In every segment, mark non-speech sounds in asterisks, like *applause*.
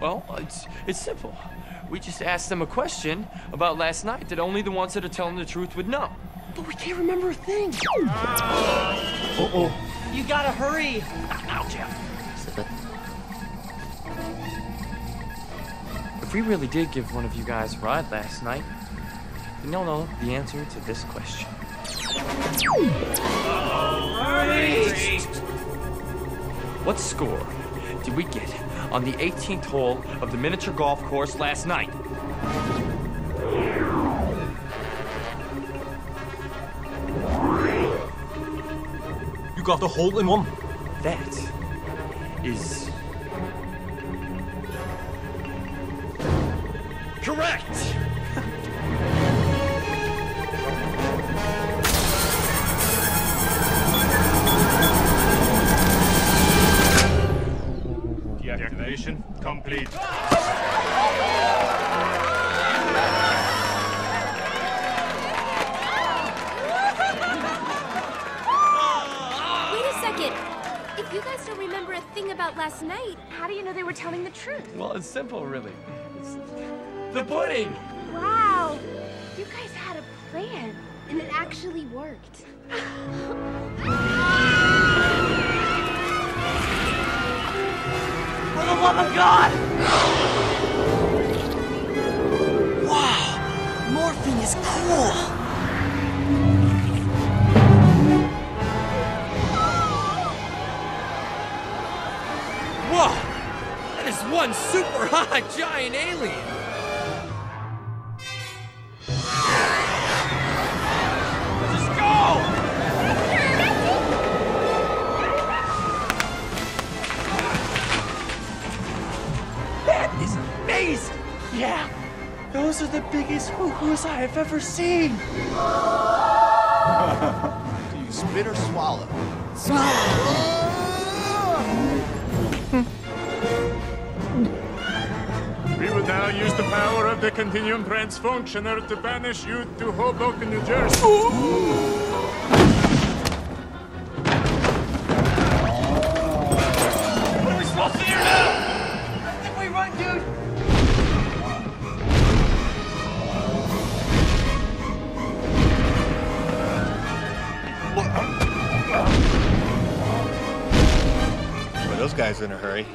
Well, it's, it's simple. We just asked them a question about last night that only the ones that are telling the truth would know. But we can't remember a thing. Uh-oh. You gotta hurry. Not now, Jeff. If we really did give one of you guys a ride last night, then you'll know the answer to this question. What score did we get on the 18th hole of the miniature golf course last night? You got the hole in one. That is correct. Deactivation complete. Wait a second. If you guys don't remember a thing about last night, how do you know they were telling the truth? Well, it's simple, really. It's the pudding. Wow. You guys had a plan, and it actually worked. *laughs* love of God! Wow! Morphine is cool! Whoa! That is one super hot giant alien. Amazing! Yeah. Those are the biggest hoo-hoos I have ever seen. *laughs* Do you spit or swallow? *laughs* We will now use the power of the Continuum Transfunctioner to banish you to Hoboken, New Jersey. What those guys in a hurry.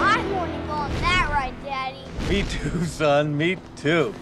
I want to go on that ride, Daddy. Me too, son. Me too.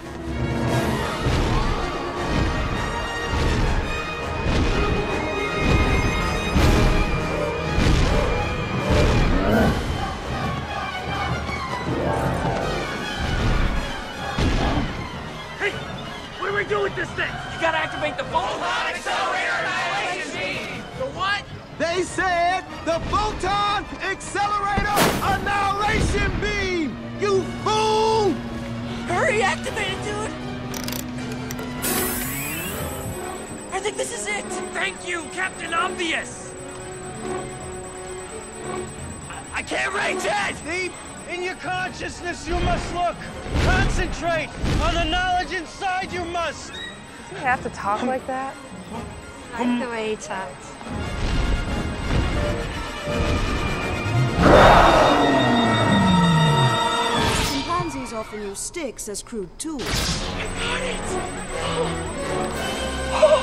Activate the photon accelerator annihilation beam. The what? They said the photon accelerator annihilation beam! You fool! Hurry, activate it, dude! I think this is it! Thank you, Captain Obvious. I, I can't reach it. Deep in your consciousness, you must look. Concentrate on the knowledge inside you must. You have to talk like that? I like the way he talks. Chimpanzees often use sticks as crude tools. I got it! *gasps* *laughs*